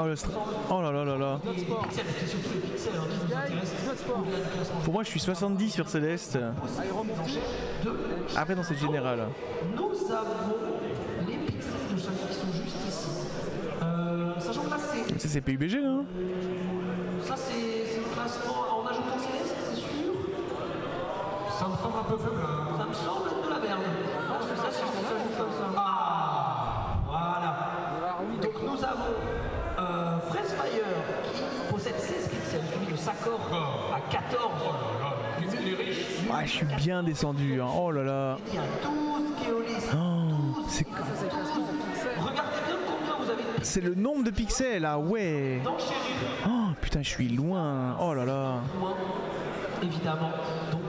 Oh, le stra- oh là là là là. Hein, Pour moi, je suis 70 sur Céleste. Après, dans cette générale. Nous avons les pixels de qui sont juste ici. Euh, sachant que là, c'est Ça, c'est PUBG, non ça, c'est le classement en ajoutant Céleste, c'est sûr. Ça me semble un peu faible. hein. Ça me semble être de la merde. Parce à 14. Qu'est-ce qu'il est riche Ah, je suis bien descendu. hein. Oh là là. Il y a 12 Keolis. C'est Regardez bien combien vous avez de c'est le nombre de pixels, ah ouais. Oh putain, je suis loin. Oh là là. Évidemment.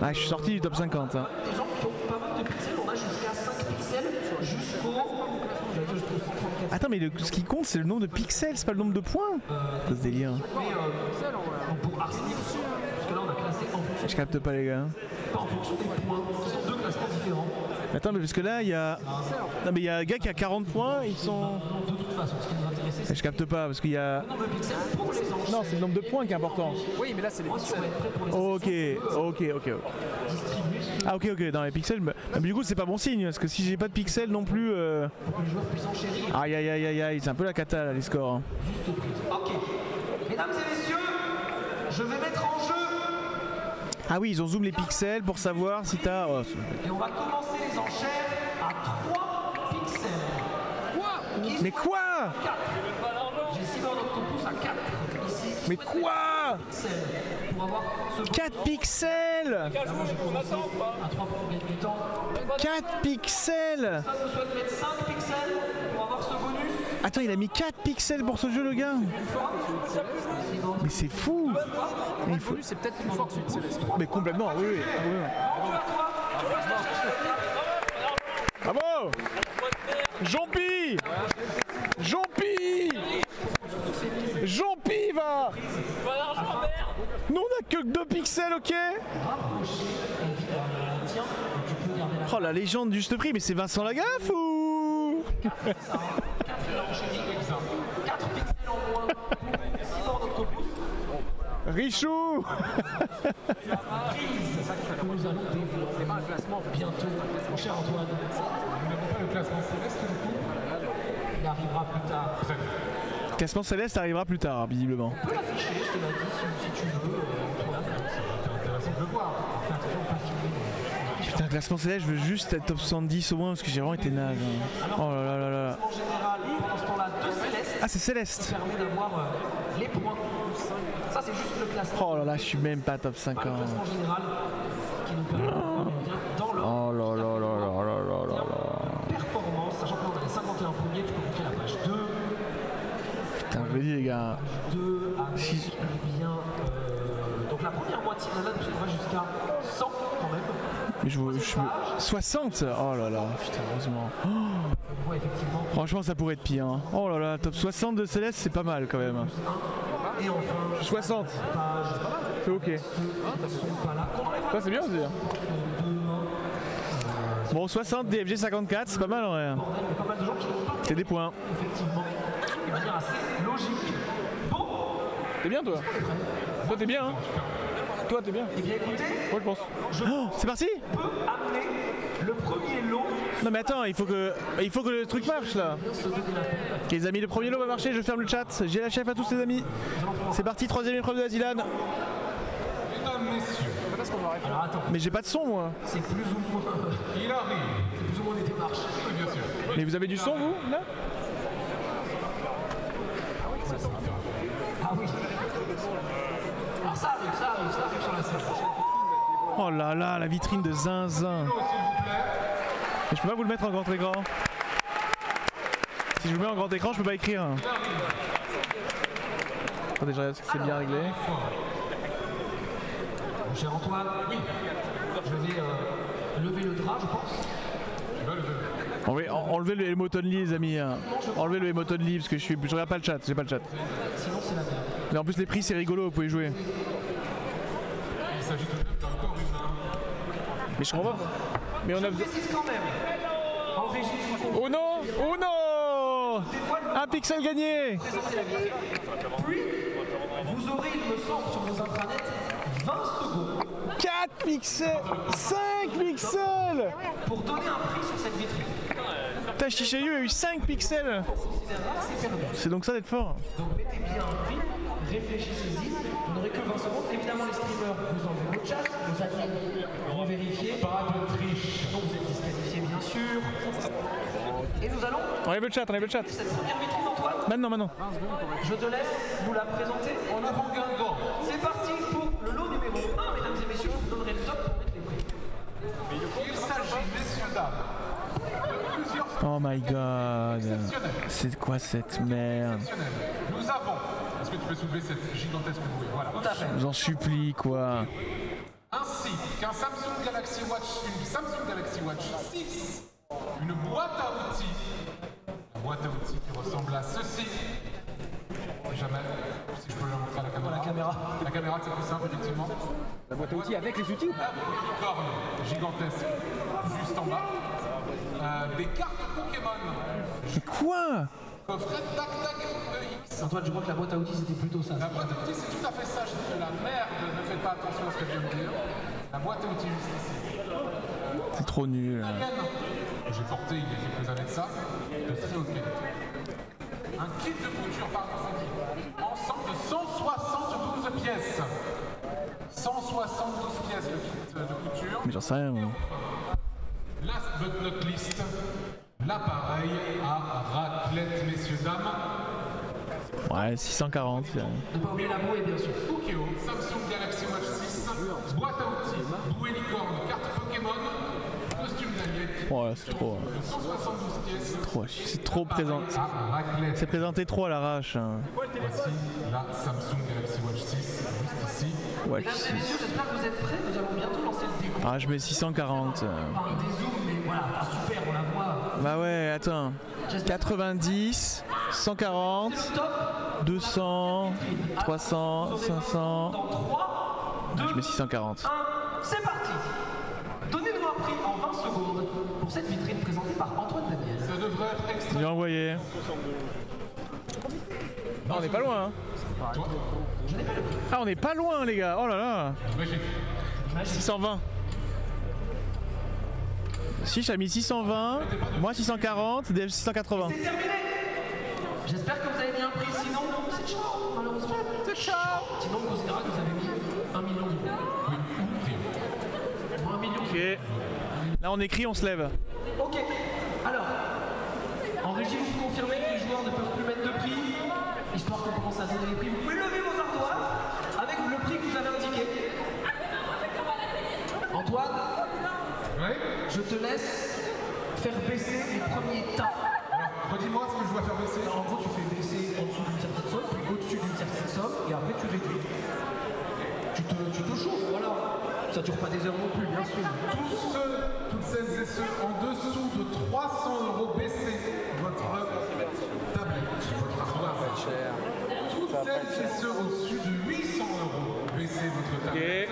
Ah, je suis sorti du top 50. hein. des gens qui ont pas mal de pixels, on a jusqu'à 5 pixels jusqu'au. j'allais dire jusqu'au 134. Attends, mais le- ce qui compte, c'est le nombre de pixels, c'est pas le nombre de points. C'est ce délire. Je capte pas, les gars. pas en fonction des points, qui sont deux classements différents. Attends, mais parce que là, il y a. Non, mais il y a un gars qui a 40 points, ils sont. De toute façon, ce qui nous intéressait, c'est Je capte pas, parce qu'il y a. Non, c'est le nombre de points qui est important. Oui, mais là, c'est les pixels. Ok, ok, ok. ok. distribuer Ah, ok, ok, dans les pixels. Mais, mais du coup, c'est pas bon signe, parce que si j'ai pas de pixels non plus. euh, pour que les joueurs puissent enchérir Aïe, aïe, aïe, aïe, aïe, c'est un peu la cata, là, les scores. hein. Ok. Mesdames et messieurs, je vais mettre en jeu Ah oui, ils ont zoom les pixels pour savoir si t'as. oh, c'est- et on va commencer les enchères à 3 pixels. Qui mais quoi 4. J'ai Cyber Octopus à 4 ici. Mais quoi pixels 4 pixels à 3 pour gagner du temps. 4 pixels Ça vous souhaite mettre 5 pixels pour avoir ce bonus. Attends, il a mis 4 pixels pour ce jeu, le gars Mais c'est fou il C'est peut-être. Mais complètement, oui, oui. Bravo Jompi Jompi Jompi va Nous on a que 2 pixels, ok Oh la légende du juste prix, mais c'est Vincent Lagaffe ou 4 pixels en moins. Richou nous allons développer bientôt. Mon cher Antoine, le classement il arrivera plus tard. Classement céleste arrivera plus tard, visiblement. On peut l'afficher, si, tu veux, euh, Antoine. C'est intéressant de le voir. Fais attention, pas filmer. Putain, classement céleste, je veux juste être top 70 au moins parce que j'ai vraiment été naze. hein. Oh là là là là. En général, pendant ce temps-là, deux célestes Ah, c'est céleste permet d'avoir euh, les points. Ça, c'est juste le classement. Oh là là, je suis même pas top 50. Le classement général qui nous permet Les gars. 2 avec eh bien, euh, donc la première moitié, là, là on va jusqu'à 100 quand même. Mais je, je me- 60 Oh là là, putain, heureusement. Oh, On effectivement. franchement, ça pourrait être pire. hein. Oh là là, top 60 de céleste, c'est pas mal quand même. Et enfin, 60 page, C'est ok. c'est bien, c'est bien. demain. Bon, 60 DFG 54, c'est pas mal en vrai. De C'est des points. effectivement de manière assez logique. Bon, T'es bien toi Toi t'es bien hein Toi t'es bien et bien écoutez, Moi je pense. Oh, c'est parti on peut amener le premier lot Non mais attends, il faut que il faut que le truc marche là. Ok, Les amis, le premier lot va marcher, je ferme le chat. J'ai la chef à tous les amis. C'est parti, troisième épreuve de la Zilan. Mesdames, messieurs, Alors attends, Mais j'ai pas de son moi. c'est plus ou moins, il arrive. plus ou moins des démarches. Oui, bien sûr. Mais vous avez du son vous là? Ah. Oh là là, la vitrine de zinzin. Je peux pas vous le mettre en grand écran. Si je vous mets en grand écran, je peux pas écrire. Attendez, je regarde si c'est bien réglé. Cher Antoine. Je vais euh, lever le. Enlevez, en- enlevez le Emoton Lee les amis. hein. Enlevez le Emoton Lee parce que je suis, je regarde pas le chat, j'ai pas le chat. Sinon c'est la merde. Mais en plus les prix c'est rigolo, vous pouvez jouer. Il s'agit de même d'un corps humain. Mais je comprends pas. Mais on a besoin. quand même. En régie, Oh non Oh non Un pixel gagné. Puis, vous aurez, il me semble, sur vos intranets, 20 secondes 4 pixels 5 pixels pour donner un prix sur cette vitrine. Putain, Chichayu a eu 5 pixels c'est donc ça d'être fort. Donc mettez bien un prix, réfléchissez-y. Vous n'aurez que 20 secondes. Évidemment, les streamers, vous enlevez votre chat, vos admins vont vérifier. Pas de triche. Donc vous êtes disqualifiés, bien sûr. Et nous allons, Enlève le chat, enlève le chat. cette première vitrine d'Antoine, Maintenant, maintenant. je te laisse nous la présenter en avant Guingamp. C'est parti pour le lot numéro 1, mesdames et messieurs. Vous donnerez le top pour mettre les prix. Il s'agit, messieurs, dames, Oh my god. C'est quoi cette merde? Nous avons. Est-ce que tu peux soulever cette gigantesque bouée? Voilà. J'en supplie, quoi. Ainsi qu'un Samsung Galaxy Watch, une Samsung Galaxy Watch 6, une boîte à outils, une boîte à outils qui ressemble à ceci. Jamais, si je peux la montrer à la caméra. La caméra. La caméra, c'est plus simple, effectivement. La boîte à outils avec les outils ou pas La gigantesque, juste en bas. Euh, des cartes Pokémon. Quoi? Coffret Tac Tac EX. Antoine, je crois que la boîte à outils, c'était plutôt ça. La boîte à outils, c'est tout à fait ça. Je dis de la merde. Ne faites pas attention à ce que je viens de dire. La boîte à outils, juste ici. C'est trop nul. que j'ai porté il y a quelques années de ça, de très haute qualité. Un kit de couture, pardon, c'est un kit. Ensemble de 172 pièces. 172 pièces de kit de couture. Mais j'en sais rien, moi. Last but not least, l'appareil à raclette, messieurs, dames. Ouais, 640. c'est- Ne pas oublier la bouée, bien sûr. Ukeo, Samsung Galaxy Watch 6, boîte à outils, bouée licorne, carte Pokémon, costume d'alliette, Ouais, c'est trop. hein. 172 pièces. trop c'est trop présent. C'est présenté trop à l'arrache. hein. Voici la Samsung Galaxy Watch 6, juste ici. Et messieurs, j'espère que vous êtes prêts. Nous allons bientôt lancer le décompte. Ah, je mets 640. euh. Par un dézoom, mais voilà, super, on la voit. Bah ouais, attends. 90, 140, Le top, 200, 300, 500. dans 3, 2, Je mets 640. 1, c'est parti Donnez-nous un prix en 20 secondes pour cette vitrine présentée par Antoine Daniel. Ça devrait être extra. J'ai envoyé. Ah, on est pas loin. hein. Ah, on est pas loin, les gars. Oh là là. Magique. 620. Si, j'ai mis 620. Moi, 640. Dave, 680. C'est terminé J'espère que vous avez mis un prix, sinon c'est malheureusement. C'est ciao Sinon on considérera que vous avez mis 1 million d'euros. Ou 1 million Ok. Là, on écrit, on se lève. Ok, alors, en régie, vous confirmez que les joueurs ne peuvent plus mettre de prix, histoire qu'on commence à donner les prix. Vous pouvez lever vos ardoises avec le prix que vous avez indiqué. Antoine, Oui je te laisse faire baisser les premiers tas. Redis-moi ce que je dois faire baisser. En gros, tu fais baisser en dessous d'une certaine somme, puis au-dessus d'une certaine somme, et après tu réduis. Tu te, tu te chauffes, voilà. Ça dure pas des heures non plus, bien sûr. Tous ceux, toutes celles et ceux en dessous de 300 euros, baissez votre tablette, votre ardoise. Toutes celles et ceux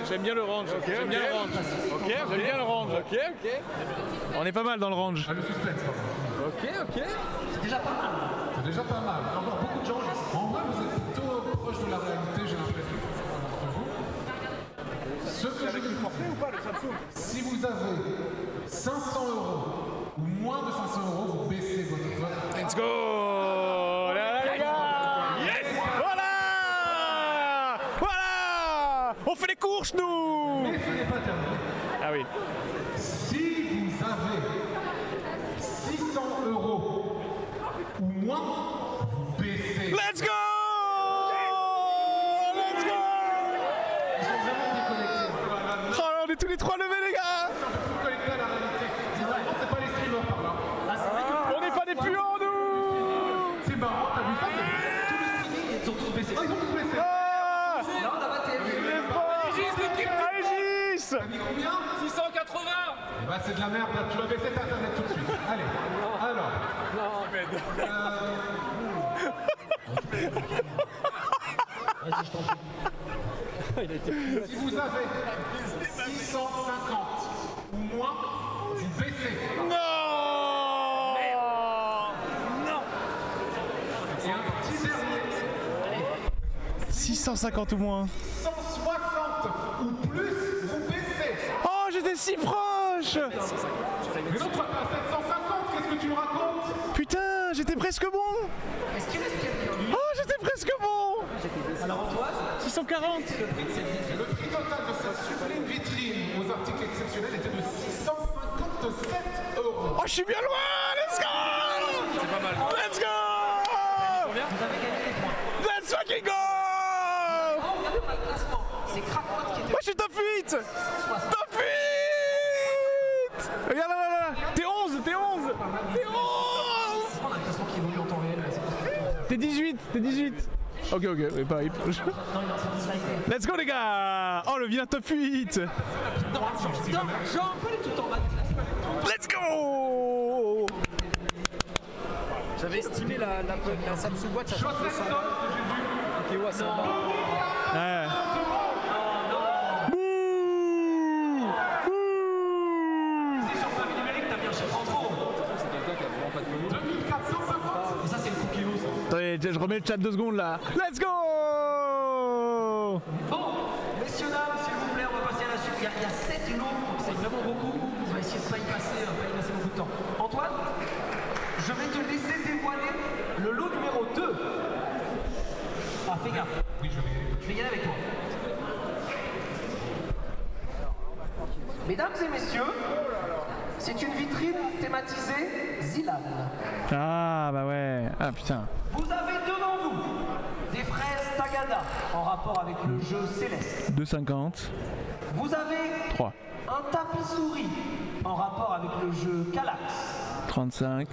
j'aime bien le range. j'aime bien le range. Ok, j'aime bien le range. Ok, ok. On est pas mal dans le range. Ah, le suspense, pardon. Ok, ok. C'est déjà pas mal. C'est déjà pas mal. Encore beaucoup de gens. En vrai, vous êtes plutôt proche de la réalité, j'ai l'impression, d'entre vous. Ce que je dis, Forfait ou pas le Samsung? Si vous avez 500 euros ou moins de 500 euros, vous baissez votre vote. Let's go Là, là, les gars Yes Voilà Voilà On nous Mais ce n'est pas terminé. Ah oui. Si vous avez 600 euros ou moins, vous baissez. Let's go Let's go Ils sont vraiment déconnectés. Oh là, on est tous les trois levés, Bah, c'est de la merde, tu vas baisser ta internet tout de suite. Allez, alors. Non, mais. Vas-y, je t'en prie. Si vous avez 650 ou moins, vous baissez. Non. Non Et un petit dernier. 650 ou moins. 160 ou plus, vous baissez. Oh, j'étais si proche mais non, toi, t'es à 750, qu'est-ce que tu me racontes? Putain, j'étais presque bon. Est-ce qu'il reste quelqu'un? Oh, j'étais presque bon. Alors Antoine, 640 Le prix total de cette sublime vitrine aux articles exceptionnels était de 657 euros. Oh, je suis bien loin Let's go! C'est pas mal. Let's go! Vous avez gagné des points. Let's fucking go! Oh, regardez, on a le classement. C'est Crackpot qui était Moi, je suis top 8 60. Top 8 Regarde là, là, là T'es 11 T'es 11 T'es 11 On a un classement qui évolue en temps réel. mais c'est pas ce que- T'es 18 T'es 18 Ok, ok, mais pas hype. Non, il est en train de slider. Let's go, les gars Oh, le vilain top 8 Dans l'argent, dans l'argent. On peut aller tout en bas du classement. Let's go J'avais estimé la, la, la Samsung Watch à 200 Théo à 100 balles. Ouais. Bouh Bouh C'est sur le numérique, t'as mis un chiffre en trop. C'est quelqu'un qui a vraiment pas de volume. 2450 Et ça, c'est le Cookéo, ça. Attendez, je remets le chat deux secondes là. Let's go Bon, messieurs, dames, s'il vous plaît, on va passer à la suite. Il y a, il y a 7 lots, donc c'est vraiment beaucoup. On va essayer de pas y passer, euh, pas y passer beaucoup de temps. Antoine, je vais te laisser dévoiler le lot numéro 2. Ah, fais gaffe. Oui, je vais. Je vais y aller avec toi. Mesdames et messieurs, c'est une vitrine thématisée Zilan. Ah bah ouais. Ah putain. Vous avez devant vous des en rapport avec le jeu Céleste. 2,50. Vous avez 3. un tapis souris en rapport avec le jeu Calax. 35.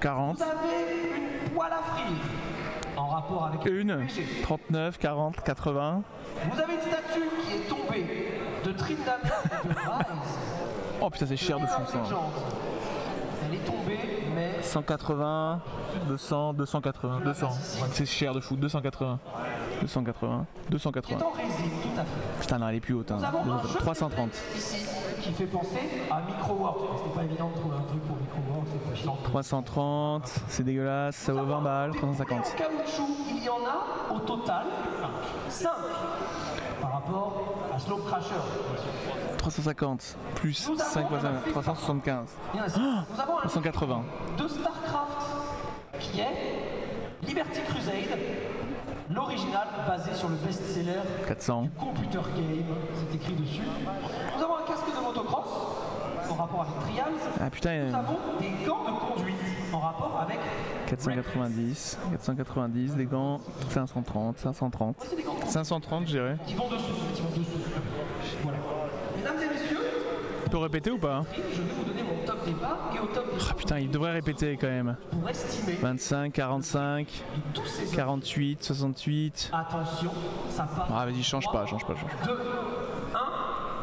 40. Vous avez une poêle à frire en rapport avec le Une. PG. 39, 40, 80. Vous avez une statue qui est tombée de Trinidad et de Rise. Oh putain, c'est cher de fou ça. Elle est tombée, mais 180, 200, 280, 200. C'est cher de fou. 280. 280, qui 280. est en résine, tout à fait. Putain, non, elle est plus haute. Hein. Nous avons un jeu de 330. société ici qui fait penser à C'était pas évident de trouver un truc pour Microworks, c'est pas chiant. 330, c'est dégueulasse, ça vaut 20 balles, Des 350. poupées en caoutchouc, il y en a au total 5 par rapport à Slow Crasher. bien sûr. 350, plus Nous avons 5 fois un 5, FIFA. 375. Il y en a six. Nous avons un 380. de StarCraft qui est Liberty Crusade, l'original basé sur le best-seller 400. Computer Game, c'est écrit dessus. Nous avons un casque de motocross en rapport avec Trials. Ah putain, Nous avons des gants de conduite en rapport avec 490, 490, des gants, 530, 530. C'est des gants de conduite 530, je dirais. vont dessous, qui vont dessous. Voilà. Mesdames et messieurs, Répéter ou pas hein je vais vous donner mon top départ et au top départ Ah putain, il devrait répéter quand même. pour estimer 25, 45, tous ces objets. 48, 68. Attention, ça part. Ah vas-y, change pas, change pas, change pas. 2, 1,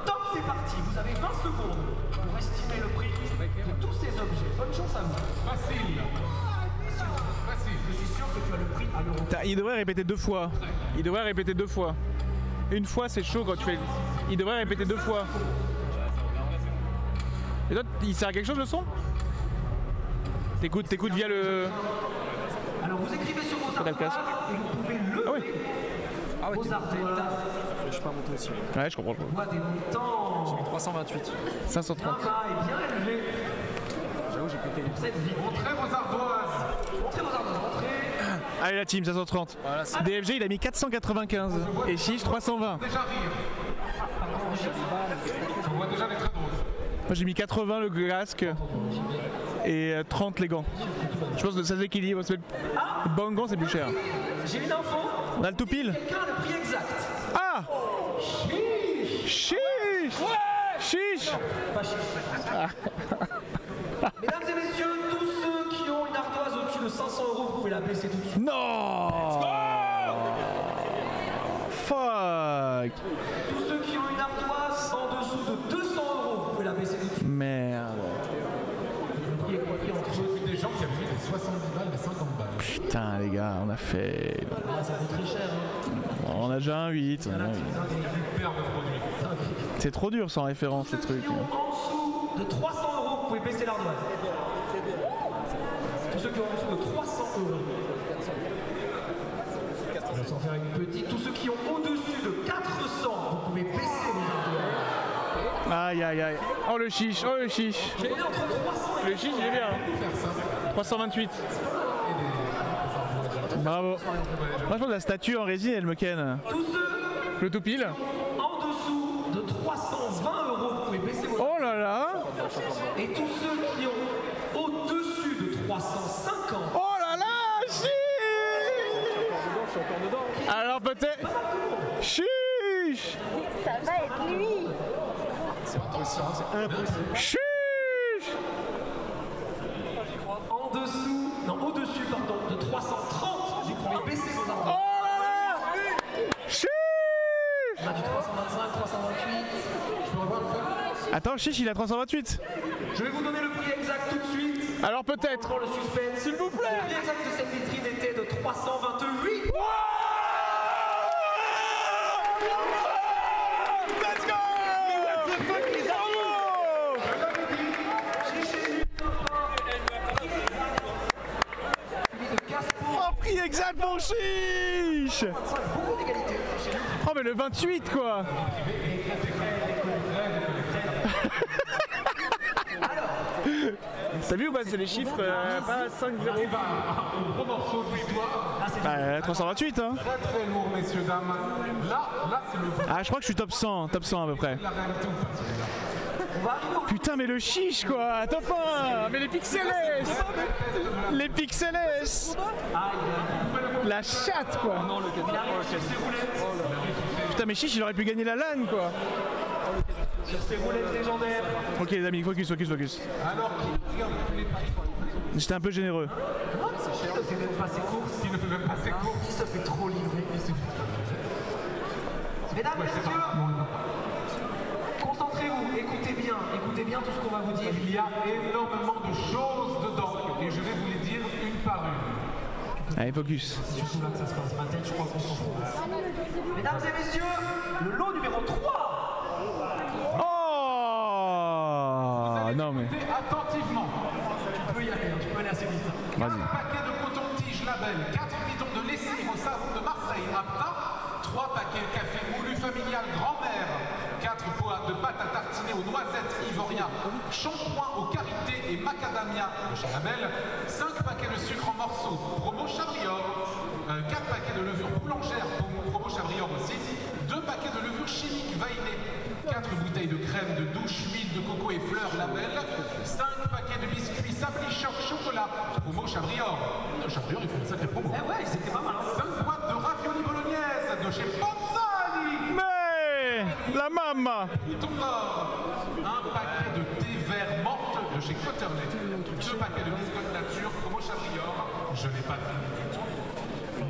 top, c'est parti. Vous avez 20 secondes pour estimer le prix de tous ces objets. Bonne chance à vous. Facile. Facile. Je suis sûr que tu as le prix à l'euro. Il devrait répéter deux fois. Il devrait répéter deux fois. Une fois c'est chaud quand tu fais. Il devrait répéter deux fois. Et il sert à quelque chose le son T'écoutes, t'écoutes via le. Alors vous écrivez sur vos le et vous pouvez lever Ah ouais. Ah ouais. Je suis pas monté aussi. Ouais, je comprends. je comprends. Voix des montants. 328. 530. Un bas est bien élevé J'avoue, j'ai pété. pour cette vie. Montrez vos ardoises. Montrez vos ardoises. Montrez. Allez la team, 530. Voilà, DFG il a mis 495 et Chiche 320. Déjà rire. On voit déjà les traits de rose. Moi j'ai mis 80 le casque et euh, 30 les gants. Je pense que ça s'équilibre. Le bon gant c'est plus cher. J'ai une info. On a le tout pile Quelqu'un le prix exact. Ah Chiche Chiche Mesdames et messieurs, tous ceux qui ont une ardoise au-dessus de 500 euros, vous pouvez la baisser tout de suite. Non Fuck Tous ceux Putain les gars, on a fait... Là, ça coûte très cher. On a déjà un 8. on a un huit. Une paire de produits. C'est trop dur sans référence ces trucs. qui ont en dessous de 300 euros, vous pouvez baisser l'ardoise. Tous ceux qui ont en dessous de 300 euros. Sans faire une petite. Tous ceux qui ont au-dessus de 400, vous pouvez baisser vos intérêts. Aïe aïe aïe. Oh le chiche, oh le chiche. On est entre 300 et Le chiche il est bien. 328. Bravo. Moi je pense que la statue en résine elle me ken. tous ceux Le tout pile. en dessous de 320 euros, vous pouvez baisser vos Oh là là. Et tous ceux qui ont au-dessus de 350, Oh là là. Chiche. Alors peut-être. Chiche. Ça va être lui. Chiche. Attends, chiche il a 328. Je vais vous donner le prix exact tout de suite. Alors peut-être. Pour le suspense, s'il vous plaît. Le prix exact de cette vitrine était de 328. Let's go Oh, prix exact mon chiche. Oh mais le 28 quoi T'as vu ou pas c'est les chiffres euh, pas 5 0 Un gros morceau de l'histoire. Bah 328 hein. Très très lourd, messieurs, dames. Là, là, c'est le. Ah je crois que je suis top 100, top 100 à peu près. Putain mais le chiche quoi. Top 1 Mais les pixels Les pixels La chatte quoi. Putain mais chiche il aurait pu gagner la LAN quoi sur ces roulettes légendaires. Ok les amis, focus, focus, focus. Alors, qui ne regarde plus les prix J'étais un peu généreux. Qui ne fait même pas ses courses Qui ne fait même pas ses cours Qui se fait trop livrer Mesdames, messieurs, concentrez-vous, écoutez bien, écoutez bien tout ce qu'on va vous dire. Il y a énormément de choses dedans. Et je vais vous les dire une par une. Allez focus. C'est surtout là que ça se passe. Ma tête, je crois qu'on s'en fout. Mesdames et messieurs, le lot numéro 3 Oh Non mais... Écoutez attentivement. Tu peux y aller, hein, tu peux aller assez vite. 4 paquets de coton-tige label, 4 bidons de lessive au savon de Marseille, Apta, 3 paquets café moulu familial grand-mère, 4 pots de pâte à tartiner aux noisettes Ivoria, shampoing aux karité et macadamia de chez Label, 5 paquets de sucre en morceaux, promo Charlior, 4 paquets de levure boulangère, promo Charlior aussi, 2 paquets de levure chimique Vainé, 4 bouteilles de crème de douche, huile de coco et fleurs Label, 5 promo Chabrior. Chabrior, il fait une sacrée promo. Eh ouais, c'était pas mal. hein. 5 boîtes de ravioli bolognaise de chez Bonzani. Mais La maman. Un paquet de thé vert morte de chez Cotterley. Deux paquets de biscottes nature, promo Chabrior. Je n'ai pas fini du tout.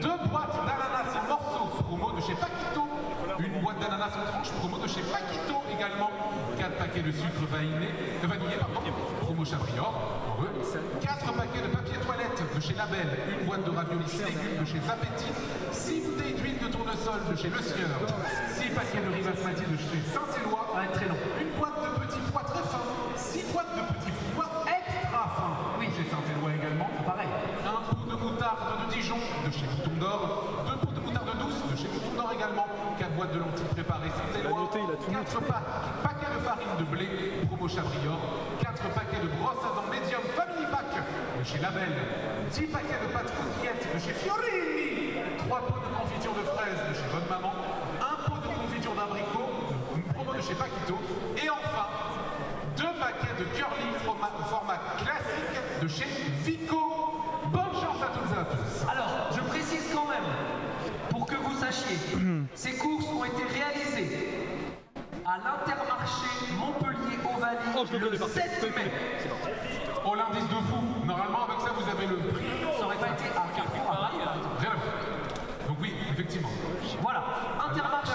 Deux boîtes d'ananas en morceaux, promo de chez Paquito. Une boîte d'ananas en tranches, promo de chez Paquito également. Quatre paquets de sucre vanillé, de vanillé pardon, promo Chabrior. Heureux. Quatre paquets de papier toilette de chez Label. Une boîte de raviolis légumes de chez Appétit. Six bouteilles d'huile de tournesol de chez Le Sieur. Six paquets de riz basmati de chez Saint-Éloi. Ouais, très long. Une boîte de petits pois très fins. Six boîtes de petits pois extra fins. Oui, chez Saint-Éloi également. Pareil. Un pot de moutarde de Dijon de chez Bouton d'Or. Deux pots de moutarde douce de chez Bouton d'Or également. Quatre boîtes de lentilles préparées Saint-Éloi. Quatre pa- paquets de de blé, promo Chabrior. Quatre paquets de brosses à dents médium Family Pack de chez Label. Dix paquets de pâtes coquillettes de chez Fiorini. Trois pots de confiture de fraises de chez Bonne Maman. Un pot de confiture d'abricot, une promo de chez Paquito. Le 7 mai. Oh l'indice de fou. Normalement avec ça vous avez le prix. Ça aurait pas été à Carrefour voir. Donc oui, effectivement. Voilà, Intermarché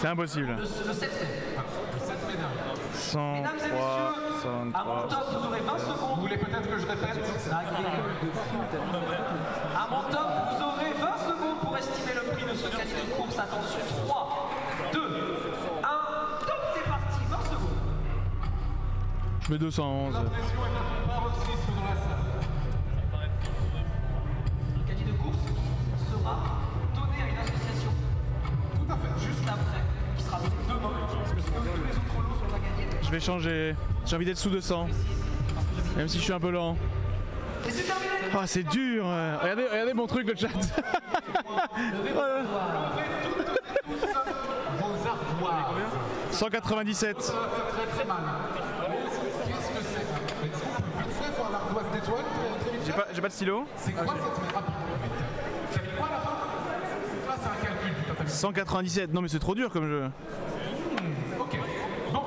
C'est impossible. le, le 7 mai. Le 7 mai dernier. Mesdames et 103, messieurs, à mon 103. top, vous aurez 20 Vous secondes. voulez peut-être que je répète À mon top, vous aurez 20 secondes pour estimer le prix de ce caddie de course. Attention, 3, Le 211. La pression est paroxysme dans la salle. Le caddie de course sera donné à une association. Tout à fait, juste après, qui sera demain. Je vais changer. J'ai envie d'être sous 200. Même si je suis un peu lent. Ah, oh, c'est dur hein. regardez, regardez mon truc, le chat voilà. 197 J'ai pas, de stylo. C'est quoi cette merde? Ça fait quoi à la fin Là, c'est un calcul, putain, t'as vu 197. Non, mais c'est trop dur comme jeu. Ok. Bon,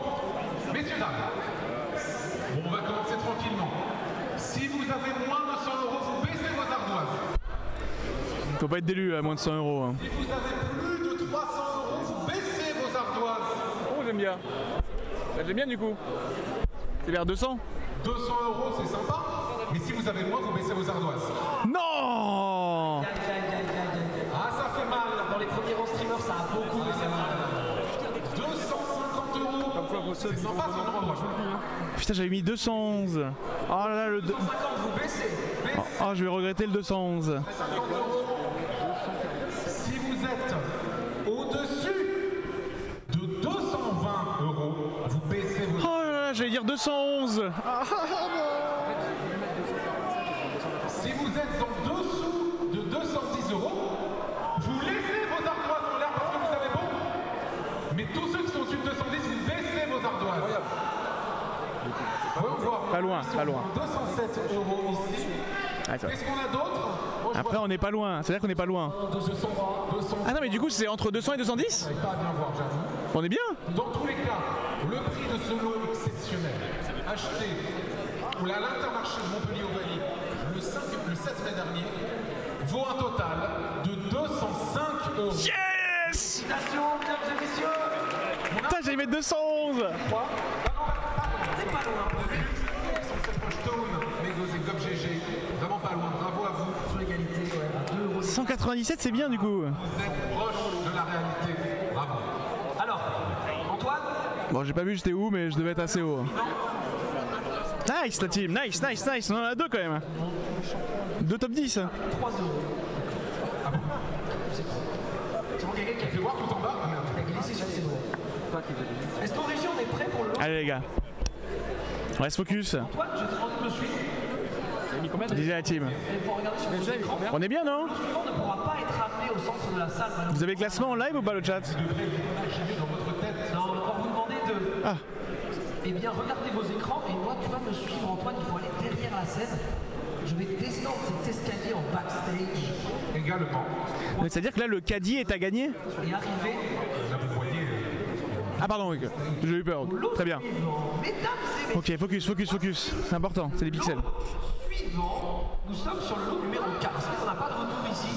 messieurs, dames, on va commencer tranquillement. Si vous avez moins de 100 euros, vous baissez vos ardoises. Faut pas être d'élu à moins de 100 euros. hein. Si vous avez plus de 300 euros, vous baissez vos ardoises. Oh, j'aime bien. J'aime bien du coup. C'est vers 200 200 euros, c'est sympa. Mais si vous avez moins, vous baissez vos ardoises. Non. Ah, ça fait mal. Dans les premiers rangs streamers, ça a beaucoup baissé. 250 euros. C'est sympa son endroit. Putain, j'avais mis 211. Oh là là, le. deux- 50, vous baissez. Oh, je vais regretter le 211. Si vous êtes au-dessus de 220 euros, vous baissez vos Oh là là, j'allais dire 211. Si Pas loin, pas loin. 207 euros ici. Qu'est-ce qu'on a d'autre? Après, on n'est pas loin. C'est-à-dire qu'on n'est pas loin. vois 200, 200. Ah non, mais du coup, c'est entre 200 et 210 J'arrive pas à bien voir, j'avoue. On est bien? Dans tous les cas, le prix de ce lot exceptionnel, acheté à l'intermarché de Montpellier-Ovalie le, 5 le 7 mai dernier, vaut un total de 205 euros. Yes Félicitations, mesdames et messieurs. Putain, j'allais mettre 211 C'est pas loin. Sur cette poche Tone, Megos et Gob GG, vraiment pas loin, bravo à vous. Sur l'égalité, ouais, à 2 euros. 197, c'est bien du coup. Vous êtes proche de la réalité, bravo. Alors, Antoine, Bon, j'ai pas vu j'étais où, mais je devais être assez haut. Nice la team, nice, nice, nice. On en a deux quand même. Deux top 10. 3 euros. C'est bon, quelqu'un qui a Fais voir tout en bas. Ah. Est-ce qu'en régie, on est prêt pour le Allez les gars. On reste focus. Antoine, je te demande de me suivre. Disait la team. On est bien non. Vous avez le classement en live ou pas le chat Non, on va vous demander de. Ah. Eh bien, regardez vos écrans et moi, tu vas me suivre, Antoine. Il faut aller derrière la scène. Je vais descendre cet escalier en backstage Également, C'est-à-dire que là le caddie est à gagner et arriver là vous voyez, Ah pardon, ok. j'ai eu peur. Très bien. Ok, focus, focus, focus. C'est important, c'est des pixels. Suivant, nous sommes sur le lot numéro 4. Parce qu'on n'a pas de retour ici.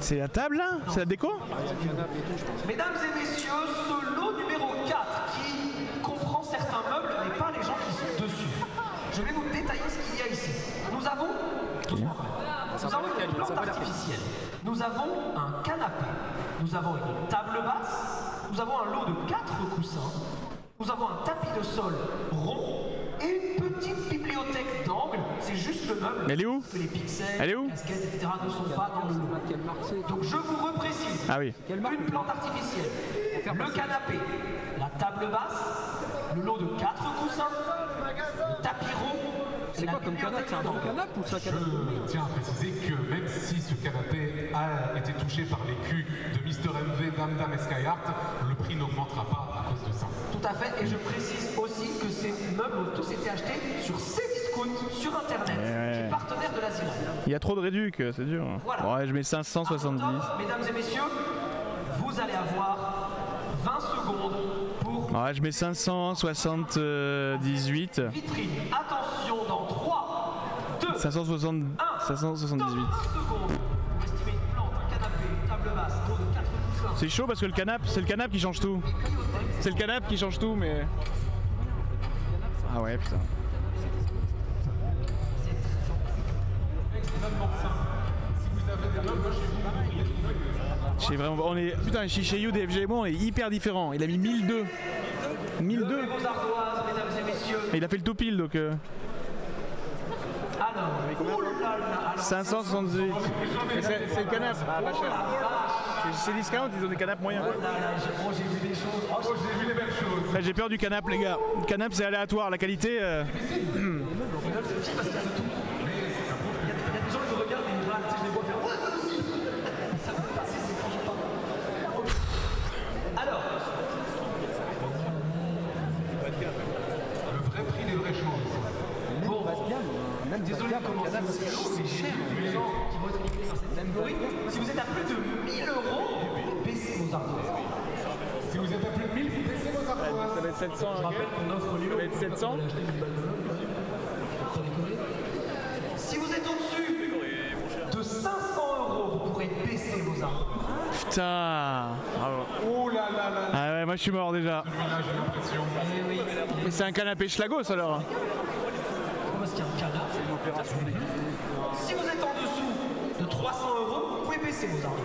C'est la table là C'est la déco Mesdames et messieurs, ce lot numéro 4 qui comprend certains meubles, mais pas les gens qui sont dessus. Je vais vous détailler ce qu'il y a ici. Nous avons, doucement, nous avons une plante artificielle. Nous avons un canapé. Nous avons une table basse. Nous avons un lot de 4 coussins. Nous avons un tapis de sol Elle est où? Que les pixels, Elle est où? les casquettes, etc. ne sont pas dans le lot. Donc je vous reprécise. Ah oui. Une plante artificielle, le canapé, la table basse, le lot de quatre coussins, le tapis rond. C'est quoi comme canapé? C'est un canapé ou ça Je tiens à préciser que même si ce canapé a été touché par les culs de Mr. MV, Dame Dame et Skyheart, le prix n'augmentera pas à cause de ça. Tout à fait, et je précise aussi que ces meubles ont tous été achetés sur Sur internet, qui est partenaire de la Sirène. Il y a trop de réduc, c'est dur. Voilà. Ouais, je mets 570. Top, mesdames et messieurs, vous allez avoir 20 secondes pour Ouais, je mets 578. vitrine. Attention, dans 3, 2, 560... 578. 20 secondes. Pour estimer une plante, un canapé, une table basse, lot de 4 coussins. C'est chaud parce que le canap, c'est le canap qui change tout. C'est le canap qui change tout, mais. Ah ouais, putain. Chez vraiment, on est putain chez chez DFG et moi, on est hyper différents. Il a mis 1002. 1002. Levez vos ardoises, mesdames et messieurs. Et il a fait le tout pile donc. euh, Alors, oh là là, alors, 578. Mais C'est le canap, pas cher. Chez Discount, ils ont des canapes moyens. Là, là, j'ai j'ai vu des choses. Oh, j'ai vu les belles choses. Là, j'ai peur du canap, les gars. Le canap, c'est aléatoire. La qualité. euh, c'est aussi parce qu'il y a de tout. Il y, a des- il y a des gens qui me regardent et ils râlent, tu sais, je les vois faire Ouais, moi aussi Ça me fait passer, c'est franchement pas. Alors, Le vrai prix des vraies choses. bon, désolé de commencer parce que c'est cher. Les gens qui vont être éliminés par cette catégorie. Si vous êtes à plus de 1000 euros, baissez vos ardoises. Si vous êtes à plus de 1000, vous baissez vos ardoises. Ça va être 700. Je rappelle qu'on offre l'îlot. Ça va être 700. Si vous êtes au-dessus de 500 euros, vous pourrez baisser vos ardoises. Putain. Oh là là là. Ah ouais, moi je suis mort déjà. Celui-là, j'ai l'impression. Mais c'est un canapé schlagos alors. Parce qu'il y a un canard. Si vous êtes en dessous de 300 euros, vous pouvez baisser vos ardoises.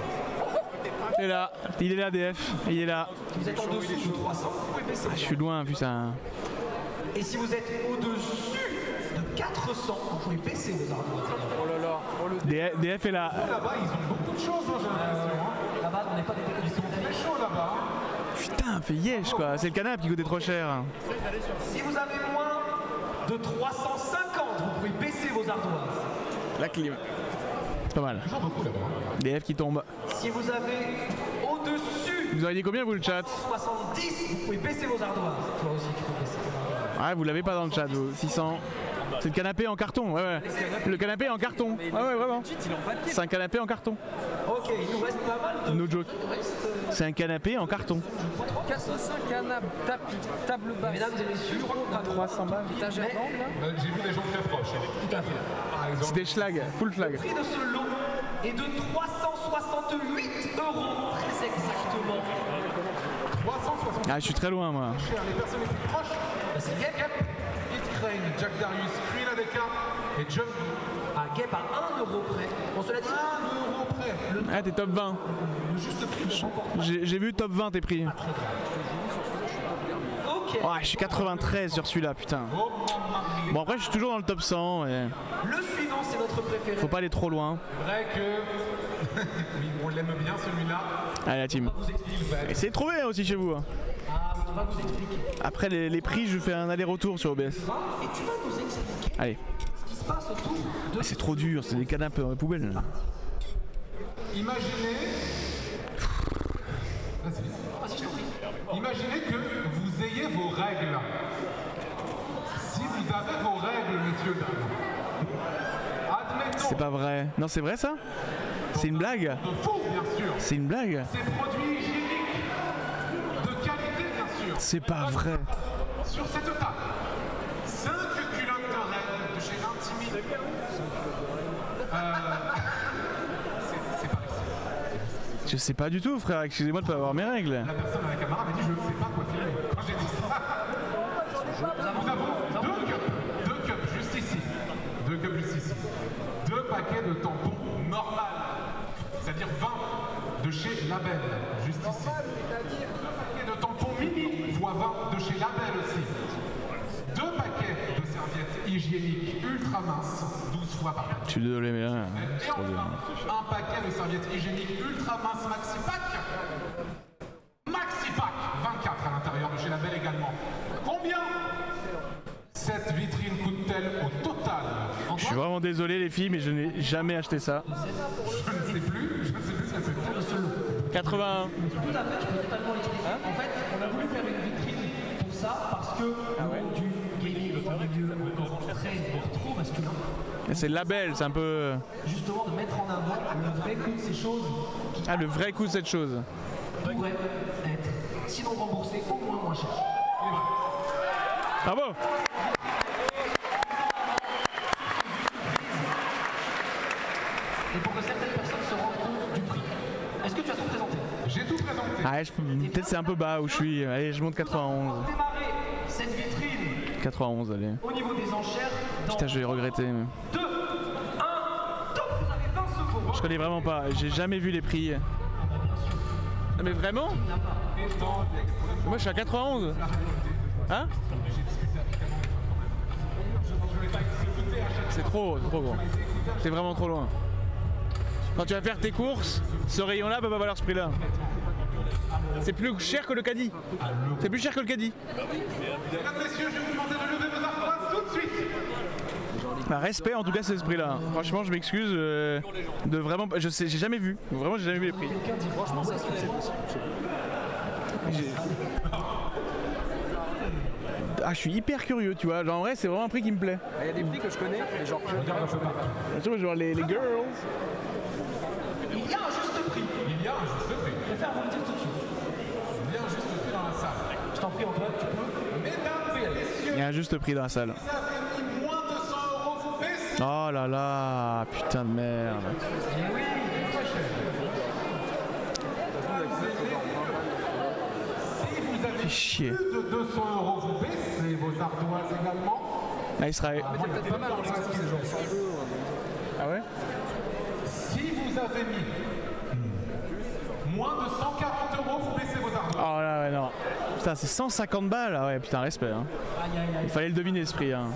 Il est là. Il est là, DF. Il est là. Si vous êtes en dessous de 300, vous pouvez baisser. Ah, je suis loin, putain. Et si vous êtes au-dessus de 400, vous pouvez baisser vos ardoises. Oh là là, oh le DF, DF est là. Là-bas, ils ont beaucoup de choses, j'ai l'impression. hein. Là-bas, on n'est pas des Ils sont très chauds là-bas. Putain, fait yesh quoi. C'est le canapé qui coûtait trop cher. Si vous avez moins de 350, vous vos ardoises. La clim. C'est pas mal. Hein. DF qui tombe. Si vous avez au-dessus Vous auriez dit combien vous le chat 70, vous pouvez baisser vos ardoises. Toi aussi, tu peux baisser tes ardoises. Ouais, vous l'avez pas dans le chat, vous. 600. C'est le canapé en carton, ouais, ouais. Le canapé en carton. Ouais, ouais, vraiment. C'est un canapé en carton. Ok, il nous reste pas mal de. No joke. C'est un canapé en carton. 405 canapes, tapis, table basse, Mesdames et messieurs, 300 balles. Euh, J'ai vu des gens très proches. tout à fait. Par exemple, C'était schlag, full schlag. Le prix de ce lot est de 368 euros, très exactement. 360 Ah, je suis très loin, moi. Les personnes les plus proches, Bah, c'est Crane, Jack Darius, Queen Adeka et Jump. À Gap à 1 euro près. On se l'a dit. 1 euro près. Ah, t'es top 20. Le juste prix de. J'ai vu top 20 tes prix. Ok. Oh, je suis 93 sur celui-là, putain. Oh. Bon, après, je suis toujours dans le top 100. Et Le suivant, c'est notre préféré. faut pas aller trop loin. C'est vrai que. oui, on l'aime bien celui-là. Allez, la team. Essayez de trouver hein, aussi chez vous. Ah, on va vous expliquer. Après, les, les prix, je fais un aller-retour sur OBS. Et tu vas nous expliquer Allez. ce qui se passe autour de. Ah, C'est trop dur, c'est des canapés dans les poubelles. Imaginez. Vas-y. Vas-y, je t'en prie. Imaginez que vous ayez vos règles. Si vous avez vos règles, messieurs, dames. Admettons. C'est pas vrai. Non, c'est vrai ça? C'est une blague? C'est une blague? Ces produits C'est pas vrai. Sur cette table, 5 culottes de reine de chez Intimide. Euh, c'est par ici. Je sais pas du tout, frère. Excusez-moi de pas avoir mes règles. La personne à la caméra m'a dit je ne sais pas quoi filmer. Quand j'ai dit ça, nous avons deux cups, deux cups juste ici, deux cups juste ici, deux paquets de tampons normal, c'est-à-dire 20 de chez Label, juste ici. De tampons mini fois 20 de chez Label aussi. Deux paquets de serviettes hygiéniques ultra minces, 12 fois par Je suis désolé, mais là, et c'est enfin, un paquet de serviettes hygiéniques ultra minces Maxi Pack. Maxi Pack, 24 à l'intérieur de chez Label également. Combien? Cette vitrine coûte-t-elle au total? Je suis vraiment désolé, les filles, mais je n'ai jamais acheté ça. Je ne sais plus, je ne sais plus ce que c'était. 81. Tout à fait, je peux totalement l'expliquer. en fait, on a voulu faire une ça parce que le monde du gaming milieu encore très trop masculin. C'est le label, c'est un peu. Justement, de mettre en avant le vrai coût de ces choses Ah, le vrai coup de cette chose. pourraient être, sinon remboursées, au moins moins cher. Bravo peut-être c'est un peu bas où je suis. Allez, je monte 91. Pour démarrer cette vitrine 91, allez. au niveau des enchères, Putain, je vais regretter. mais- 2, 1, top, vous avez 20 secondes. Je connais vraiment pas. J'ai jamais vu les prix. Ah, mais vraiment Moi, je suis à 91. Hein C'est trop, c'est trop gros. C'est vraiment trop loin. quand tu vas faire tes courses, ce rayon-là peut pas valoir ce prix-là. C'est plus cher que le caddie. C'est plus cher que le caddie. Mesdames, messieurs, je vais vous demander de lever vos ardoises tout de suite. Bah, respect en tout cas c'est ce prix-là. Franchement, je m'excuse euh, de vraiment. Je sais, j'ai jamais vu. Vraiment, j'ai jamais vu les prix. Franchement, ça c'est possible. Ah, je suis hyper curieux, tu vois. Genre, en vrai, c'est vraiment un prix qui me plaît. Il y a des prix que je connais, mais genre, je regarde un peu partout. Tu vois, genre les, les girls. Et Il y a un juste prix dans la salle. vous avez mis moins de 100 euros, vous baissez. Oh là là, putain de merde. Oui, Très cher. Si vous avez Fais chier. plus de 200 euros, vous baissez vos ardoises également. Il sera. Peut-être pas mal, ça se trouve, c'est genre 100 euros. Ah ouais? Si vous avez mis Putain, c'est 150 balles. Ah ouais, putain, respect. Hein. aïe aïe aïe. Il fallait le deviner ce prix. Hein.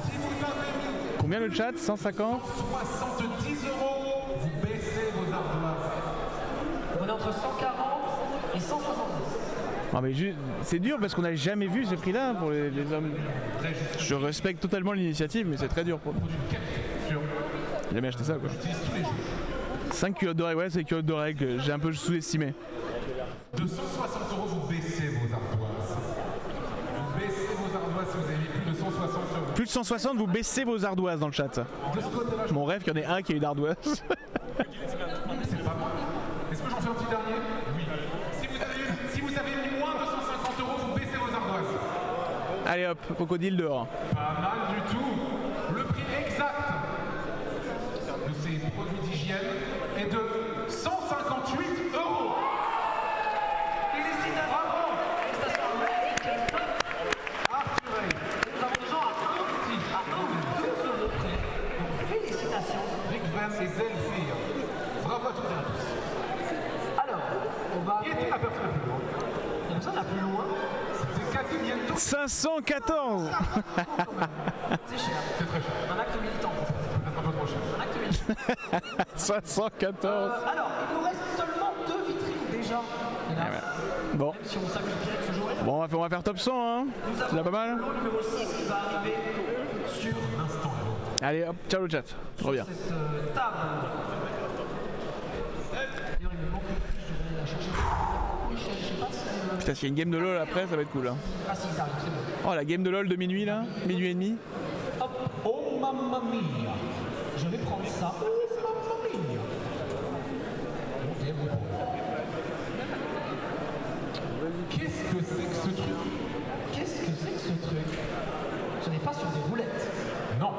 Combien le chat? 150 70 euros, vous baissez vos ardoises. On est entre 140 et 170. Non mais c'est dur parce qu'on n'a jamais vu ces prix-là pour les, les hommes. Je respecte totalement l'initiative, mais c'est très dur pour. J'ai jamais acheté ça quoi. 5 culottes d'oreilles, ouais, c'est les culottes d'oreilles que j'ai un peu sous-estimé. 260 euros, vous baissez vos ardoises. Vous baissez vos ardoises si vous avez mis plus de 160 euros. Plus de 160, vous baissez vos ardoises dans le chat. Mon rêve qu'il y en ait un qui ait une ardoise. Est-ce que j'en fais un petit dernier Oui. Si vous, avez, si vous avez mis moins de 150 euros, vous baissez vos ardoises. Allez hop, crocodile dehors. Pas mal du tout. Le prix exact de ces produits d'hygiène est de 158 euros. Félicitations. Bravo Félicitations. Arthur Ray. Nous avons des gens à un petit, à un ou deux euros près. Donc félicitations. Rick Van et Zelfir. Bravo à toutes et à tous. Alors, on va Qui était la personne la plus loin La personne la plus loin, C'était quasi bientôt. 514 c'est cher. C'est très cher. Un acte militant. Un peu trop cher. Un acte militant. 514 Euh, alors, il nous reste seulement deux vitrines déjà. Hélas. Bon, Si on s'amuse bien avec ce jour bon on, va faire, on va faire top 100 hein. C'est déjà pas mal le numéro 6 qui va arriver sur Allez hop, ciao le chat. Reviens. cette euh, table. D'ailleurs, il me manque Putain, s'il y a une game de LoL après, ça va être cool. Hein. Ah, si, il arrive, c'est bon. Oh, la game de LoL de minuit là Minuit et demi Hop, oh mamma mia. Je vais prendre ça. Oh mamma mia. Qu'est-ce que c'est que ce truc Qu'est-ce que c'est que ce truc Ce n'est pas sur des roulettes. Non.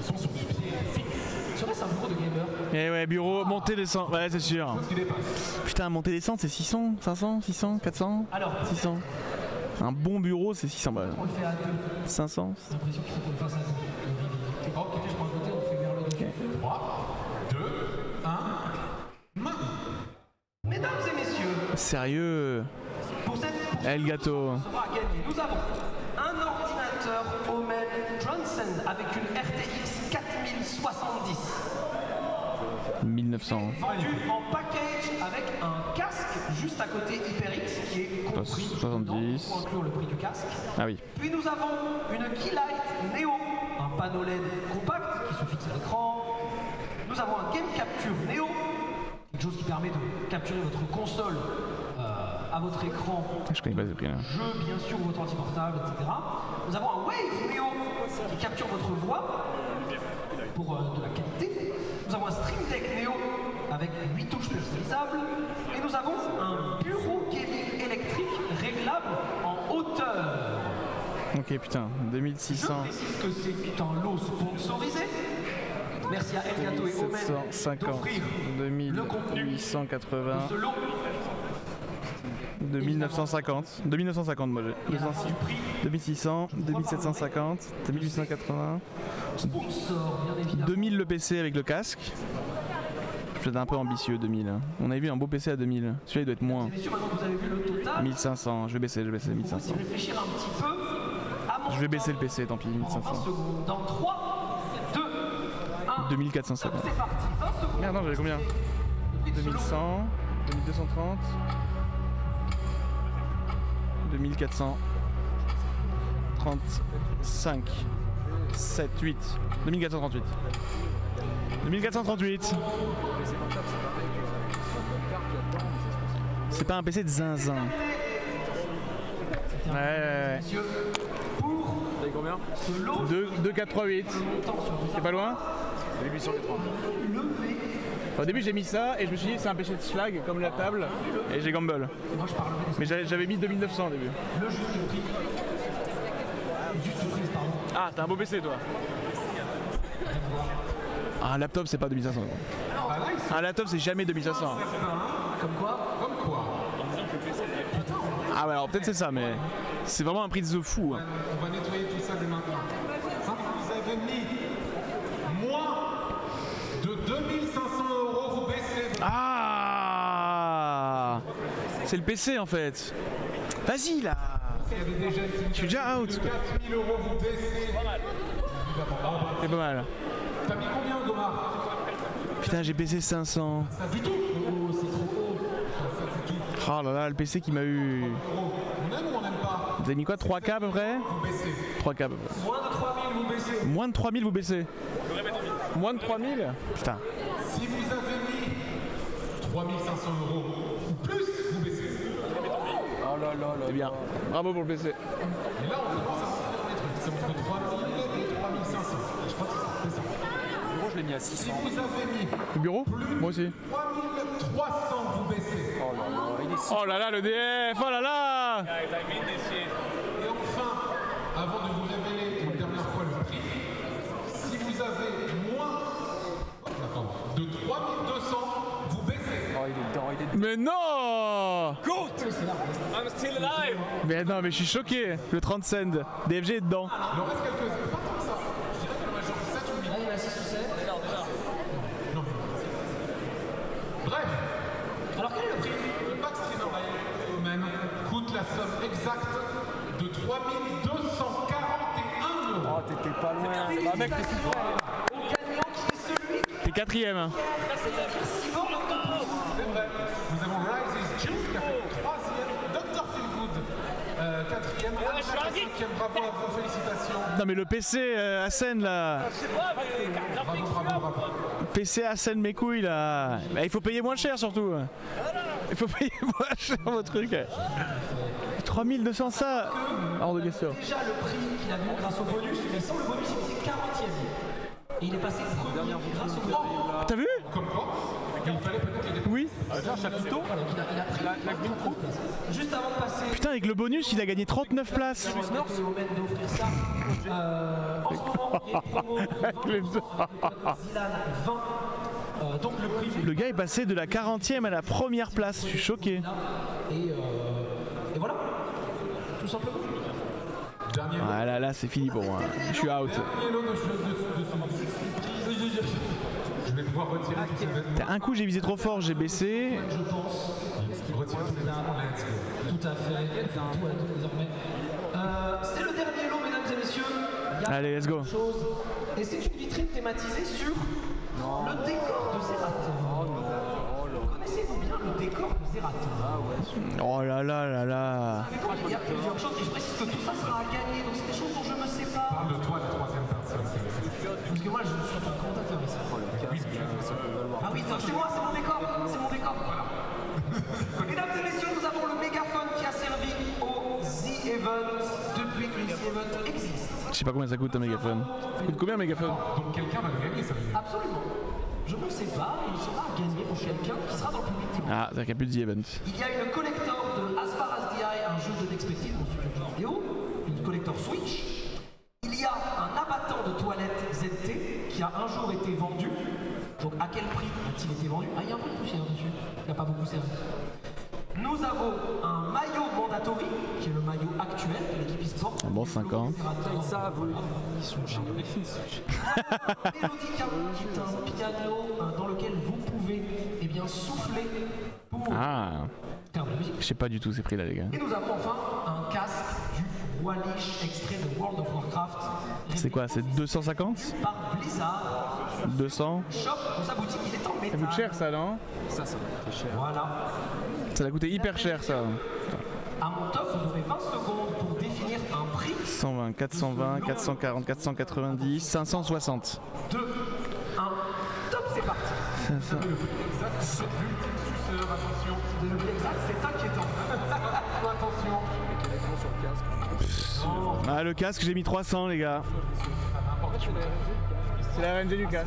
Ce sont sur des pieds fixes. Serait-ce un bureau gamer Eh ouais, bureau, montée, descente. Ouais, c'est sûr. Putain, montée, descente, c'est 600, 500, 600, 400 Alors, 600. Un bon bureau, c'est 600 balles. on le fait à deux. 500 J'ai l'impression qu'il faut qu'on le fasse à deux. Le reveal. Ok, je prends le côté, on fait vers le dessus. 3, 2, 1. Maintenant. Mesdames et messieurs, Sérieux pour cette pour Eh, le gâteau. nous avons un ordinateur Omen Transcend avec une RTX 4070 1900. vendu en package avec un casque juste à côté HyperX qui est compris 70. dedans pour inclure le prix du casque. Ah oui. Puis nous avons une Keylight Neo, un panneau LED compact qui se fixe à l'écran. Nous avons un Game Capture Neo, quelque chose qui permet de capturer votre console euh, à votre écran, Je connais pas ce prix là. jeu bien sûr, votre ordi portable, etc. Nous avons un Wave Neo qui capture votre voix pour euh, de la avons un Stream Deck Neo avec 8 touches personnalisables. Et nous avons un bureau gaming électrique réglable en hauteur. Ok, putain, Je 2600. précise que c'est un lot sponsorisé. Merci à Elgato et Omen 750, d'offrir le contenu 2880, de ce lot 2950, 2950 moi j'ai. et à la fin du prix 2600, 2750, 2880, sponsor, bien évidemment. 2000 le PC avec le casque. Je suis un peu ambitieux 2000. hein. On avait vu un beau PC à 2000. Celui-là il doit être moins. Messieurs, maintenant que vous avez vu le total, 1500, je vais baisser, je vais baisser vous 1500. pouvez réfléchir un petit peu à mon Je vais baisser le PC, tant pis, En 20 1500. secondes. Dans 3, 2, 1. 2450. C'est parti, 20 secondes. Merde, non, j'avais combien 2100, 2230, 2400, 35, 7, 8, 2438. 2438. C'est pas un PC de zinzin. Ouais, ouais, ouais. Combien ce lot 2, 2, 4, 3, 8. C'est pas loin? 880. Au début j'ai mis ça et je me suis dit c'est un péché de schlag comme la table et j'ai gamble. moi je parle des Mais j'avais mis 2900 au début. le juste prix. Juste prix, pardon. Ah t'as un beau PC toi Ah, Un laptop c'est pas 2500 gros. Bah là, ils sont Un laptop c'est jamais 2500. Comme quoi comme quoi Ah ouais alors peut-être c'est ça mais c'est vraiment un prix de the fou. hein. On va nettoyer tout ça dès maintenant. Hein, vous avez mis moins de 2500 euros, vous baissez. votre- Ah C'est le PC en fait. Vas-y là Je suis déjà out de quoi. 4000 euros, vous baissez. C'est pas mal. T'as mis combien, Gomard Putain j'ai baissé 500. Ça du tout Oh. Oh là là le PC qui m'a eu... On aime ou on n'aime pas Vous avez mis quoi 3K à peu près? Vous baissez. 3K à peu près. Moins de 3000, vous baissez. Moins de 3000 vous baissez Moins de 3000 Putain. Si vous avez mis 3500 euros ou plus, vous baissez. Oh là là là. C'est bien. Bravo pour le PC. Et là, on commence à sortir des trucs. C'est entre 3000 et 3500. Je crois que c'est ça. Gros, je l'ai mis à Si 600. vous avez mis Le bureau Moi aussi. 3300, vous baissez. Oh là là, il est 600. Oh là là le DF Oh là là Et enfin, avant de vous révéler une dernière fois le prix, si vous avez moins de 3200, vous baissez. Oh, il est dedans, il est dedans. Mais non I'm still alive. Mais non mais je suis choqué Le 30 cents DFG est dedans Il en reste quelques-uns, pas tant que ça. Je dirais que la majorité 7 ou 8. Là, il y en a 6 ou 7. Non, mais- Bref, Alors, quel est le prix? Le pack streamer coûte la somme exacte de 3241 euros. Oh, t'étais pas loin. Bah, mec, t'es super. Au gagnant qui est celui T'es quatrième hein. Quatrième. Bravo à vos félicitations. Non mais le PC euh, Asen là Bravo, bravo, bravo. PC Asen mes couilles là Bah, Il faut payer moins cher surtout Il faut payer moins cher vos trucs 3200 ça Hors de question Déjà, le prix qu'il a vu grâce au bonus, mais sans le bonus, il était 40ème. Et il est passé premier grâce au bonus. T'as vu Comme quoi, il fallait peut-être les dépenser. Oui Juste avant de passer Putain avec le bonus il a gagné 39 places Je vais au moment d'offrir ça. Euh, en ce moment, il y a une promo de 20% Zilan 20. Euh, donc le prix Le gars est passé de la 40e à la première place, je suis choqué. et, euh, et voilà, tout simplement. Dernier. Ah là là c'est fini pour moi. Je suis out. Un coup j'ai visé trop fort, j'ai baissé. Je pense. Tout à fait. Tout à tout désormais. Euh, c'est le dernier lot, mesdames et messieurs. Allez, let's go. Et c'est une vitrine thématisée sur le décor de Zerat. Connaissez-vous bien le décor de Zerat Oh là là là là. Il y a plusieurs choses et je précise que tout ça sera à gagner, donc c'est des choses dont je me sépare. Parle de toi, la troisième personne. Parce que moi je suis. Ah oui, c'est moi, c'est mon décor, c'est mon décor. Mesdames et messieurs, nous avons le mégaphone qui a servi au The Event depuis que le The Event existe. Je sais pas combien ça coûte un mégaphone. Ça coûte combien un mégaphone? Donc quelqu'un va le gagner, ça. Absolument. Je ne sais pas, il sera à gagner pour quelqu'un qui sera dans le public. Ah, c'est-à-dire qu'il n'y a plus de The Event. Il y a une collector de As Far As The Eye, un jeu de Dexpective jeu vidéo, une collector Switch. Il y a un abattant de toilette ZT qui a un jour été vendu. Donc à a-t-il été vendu Ah, il y a un peu de poussière dessus. Il n'a pas beaucoup servi. Nous avons un maillot mandatory, qui est le maillot actuel de l'équipe e-sport. Un bon 5 ans. Ils savent, ils sont chez Mélodica, qui est un piano euh, dans lequel vous pouvez eh bien, souffler pour Ah, faire de la musique. je sais pas du tout ces prix là les gars. Et nous avons enfin un casque du Walish extrait de World of Warcraft. C'est quoi C'est 250 Par Blizzard. 200 Shop dans sa boutique, Ça coûte cher ça, non Ça, ça va coûter cher. Voilà. Ça a coûté hyper cher ça. À mon top, vous aurez 20 secondes pour définir un prix. 120, 420, 440, 490, 560. 2, 1, top, c'est parti. Exact, c'est multi-suceur, attention. Le prix exact, c'est inquiétant. Attention. Ah le casque j'ai mis 300 les gars. C'est la RNG du casque.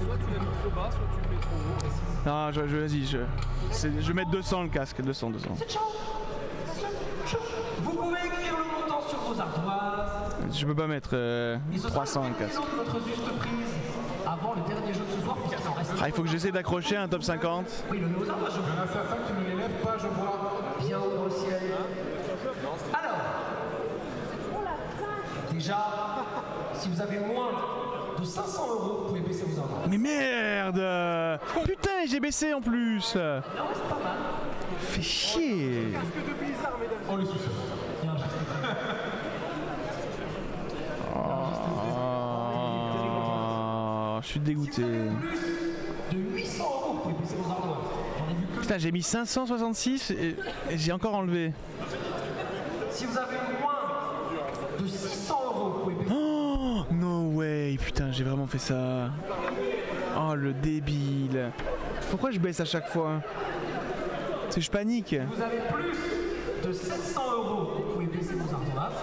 Soit tu l'as mis trop bas, soit tu le mets trop haut. Non je, je vas-y je, je vais mettre 200 le casque, 200, 200. Vous pouvez écrire le montant sur vos ardoises. Je peux pas mettre euh, Et ce sera 300 le casque. juste prise avant le dernier jeu de ce soir, puisqu'il en reste. Ah il faut que j'essaie d'accrocher un top 50. Oui, le aux ardoises, je Il y en a certains qui ne l'élèvent pas, je vois. bien haut dans le ciel. Alors, déjà, si vous avez moins de 500 euros, vous pouvez baisser vos ardoises. Mais merde Putain j'ai baissé en plus Il en reste pas mal. Fais chier Oh, les suceurs. Il y a un geste prêt. Oh, Je suis dégoûté. Plus de 800 euros, vous pouvez baisser vos ardoises. J'en ai vu que. Putain j'ai mis 566 et, et j'ai encore enlevé. Si vous avez moins de 600 euros, vous pouvez baisser. Oh no way Putain j'ai vraiment fait ça. Oh le débile. Pourquoi je baisse à chaque fois? Parce que je panique. Vous avez plus de 700 euros, vous pouvez baisser vos ardoises.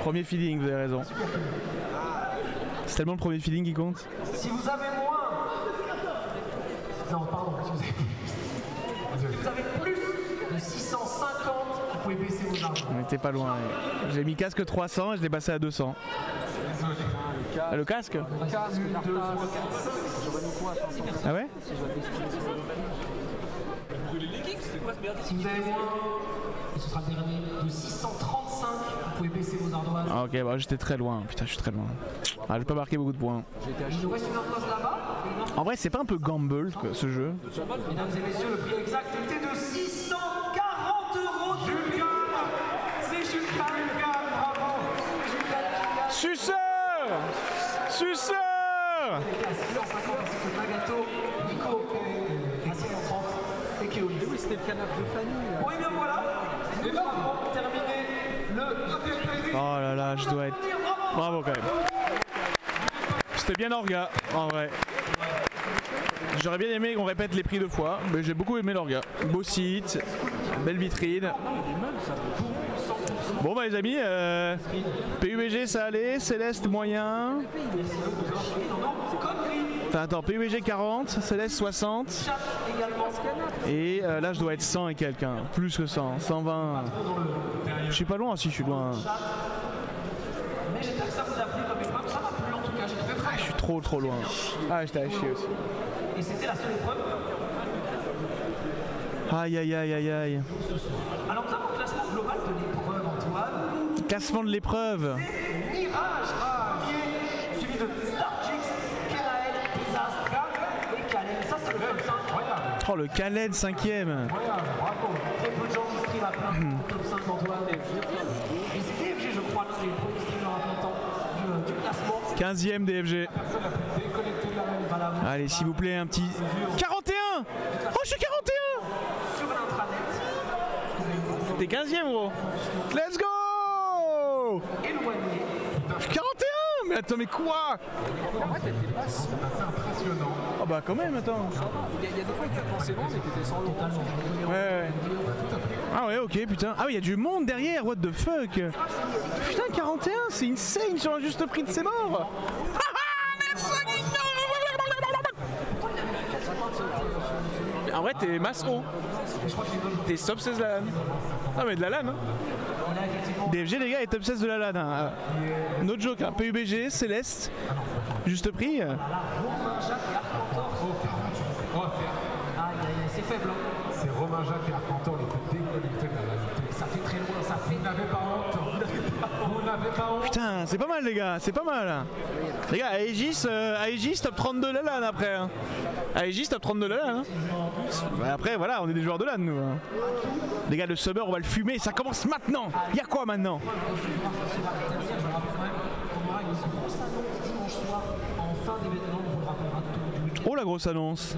Premier feeling, vous avez raison. C'est tellement le premier feeling qui compte. Si vous avez On était pas loin. J'ai mis casque 300 et je l'ai passé à 200. Ah, le casque Casque, à 500 Ah ouais Si vous avez moins, ce sera le dernier, de 635, vous pouvez baisser vos ardoises. Ah ok, bah j'étais très loin. Putain, je suis très loin. Ah, j'ai pas marqué beaucoup de points. Il nous reste une ardoise là-bas. Une ardoise- En vrai, c'est pas un peu gamble ce jeu Mesdames et messieurs, le prix exact était de 640 euros du gamme. C'est Jules Calgan, bravo. Jules Calgan. Suceur Suceur était à 650 ainsi que Nagato, Nico euh, à 630 terminé le Oh là là, je dois être... Bravo quand même. C'était bien orga, en vrai. J'aurais bien aimé qu'on répète les prix deux fois, mais j'ai beaucoup aimé l'orga. Beau site, belle vitrine. Bon bah les amis, euh, PUBG ça allait, Céleste moyen. Enfin attends, PUBG 40, Céleste 60. Et euh, là je dois être 100 et quelqu'un, plus que 100, 120. Je suis pas loin si je suis loin. Je suis trop trop loin. Ah j'étais à chier aussi. Et c'était la seule épreuve. Aïe aïe aïe aïe aïe nous avons le classement global de l'épreuve, Antoine. Classement de l'épreuve. Mirage, qui est suivi de Starjix, Kerael, Désastre et Kalen. Ça, c'est le top 5. Incroyable. Oh le Khaled 5ème. Très peu de gens qui streament à plein temps, top 5 d'Antoine. Et c'est DFG, je crois, les premiers streamers à plein temps du, du classement. 15ème DFG. Voilà, Allez s'il vous plaît un petit... 41 Oh je suis 41 sur l'intranet, T'es 15ème gros Let's go éloigné. 41 Mais attends mais quoi? En vrai, t'étais pas si- Oh bah quand même attends. Il y, a- des fois que tu pensais bon, mais t'étais sans l'euro. Ouais ouais. Ah ouais ok putain. Ah oui il y a du monde derrière, what the fuck? Putain 41 c'est insane sur un juste prix de ses morts En vrai t'es masse haut. T'es top 16 de la LAN. Ah mais de la LAN hein. DFG les gars est top 16 de la LAN. Hein. No joke, hein. PUBG, Céleste, juste prix. Aïe, aïe, aïe, c'est faible. c'est Romain Jacques et Arcanton les plus déconnectés de la réalité. Ça fait très loin, ça fait. Putain, c'est pas mal les gars, c'est pas mal. Les gars, Aegis, euh, Aegis top 32 la LAN après. Hein. Aegis top 32 la LAN. Hein. Ouais, après, voilà, on est des joueurs de LAN nous. hein. Les gars, le summer, on va le fumer, ça commence maintenant. Y'a quoi maintenant? Oh la grosse annonce.